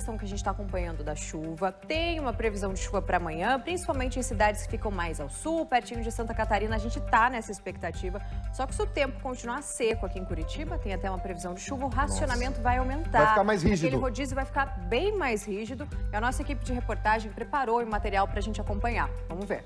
questão que a gente está acompanhando da chuva. Tem uma previsão de chuva para amanhã, principalmente em cidades que ficam mais ao sul, pertinho de Santa Catarina. A gente está nessa expectativa. Só que se o tempo continuar seco aqui em Curitiba, tem até uma previsão de chuva, o racionamento Nossa. vai aumentar. Vai ficar mais rígido. Aquele rodízio vai ficar bem mais rígido. E a nossa equipe de reportagem preparou o material para a gente acompanhar. Vamos ver.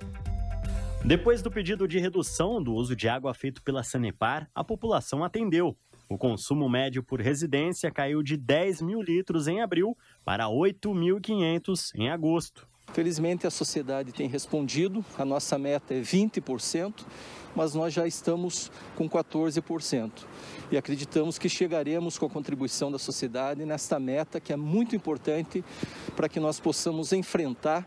Depois do pedido de redução do uso de água feito pela Sanepar, a população atendeu. O consumo médio por residência caiu de 10 mil litros em abril para 8.500 em agosto. Felizmente a sociedade tem respondido, a nossa meta é 20%, mas nós já estamos com 14%. E acreditamos que chegaremos com a contribuição da sociedade nesta meta que é muito importante para que nós possamos enfrentar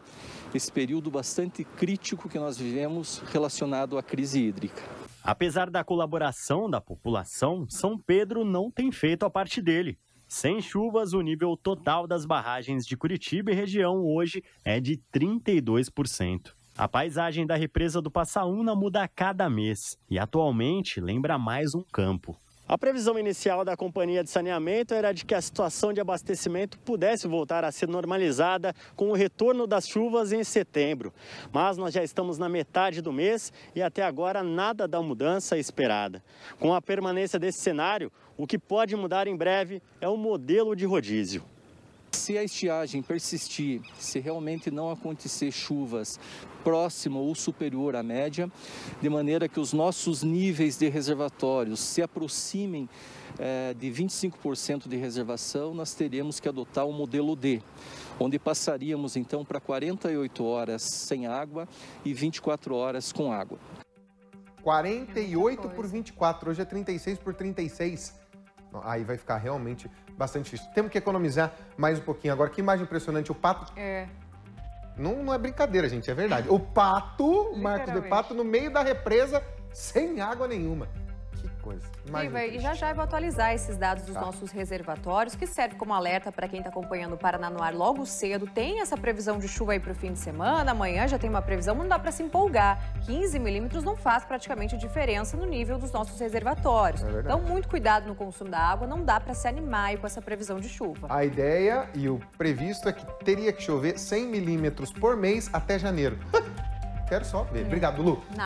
esse período bastante crítico que nós vivemos relacionado à crise hídrica. Apesar da colaboração da população, São Pedro não tem feito a parte dele. Sem chuvas, o nível total das barragens de Curitiba e região hoje é de 32%. A paisagem da represa do Passaúna muda a cada mês e atualmente lembra mais um campo. A previsão inicial da companhia de saneamento era de que a situação de abastecimento pudesse voltar a ser normalizada com o retorno das chuvas em setembro. Mas nós já estamos na metade do mês e até agora nada da mudança esperada. Com a permanência desse cenário, o que pode mudar em breve é o modelo de rodízio. Se a estiagem persistir, se realmente não acontecer chuvas próximo ou superior à média, de maneira que os nossos níveis de reservatórios se aproximem é, de 25% de reservação, nós teremos que adotar o modelo D, onde passaríamos então para 48 horas sem água e 24 horas com água. 48 por 24, hoje é 36 por 36. Aí vai ficar realmente bastante difícil. Temos que economizar mais um pouquinho. Agora, que imagem impressionante. O pato. É. Não, não é brincadeira, gente, é verdade. O pato, o Marcos de Pato, no meio da represa, sem água nenhuma coisa. e já já eu vou atualizar esses dados dos tá. nossos reservatórios, que serve como alerta para quem está acompanhando o Paraná no ar logo cedo. Tem essa previsão de chuva aí para o fim de semana, amanhã já tem uma previsão, não dá para se empolgar. 15 milímetros não faz praticamente diferença no nível dos nossos reservatórios. É então, muito cuidado no consumo da água, não dá para se animar com essa previsão de chuva. A ideia e o previsto é que teria que chover 100 milímetros por mês até janeiro. Quero só ver. Obrigado, Lu. Nada.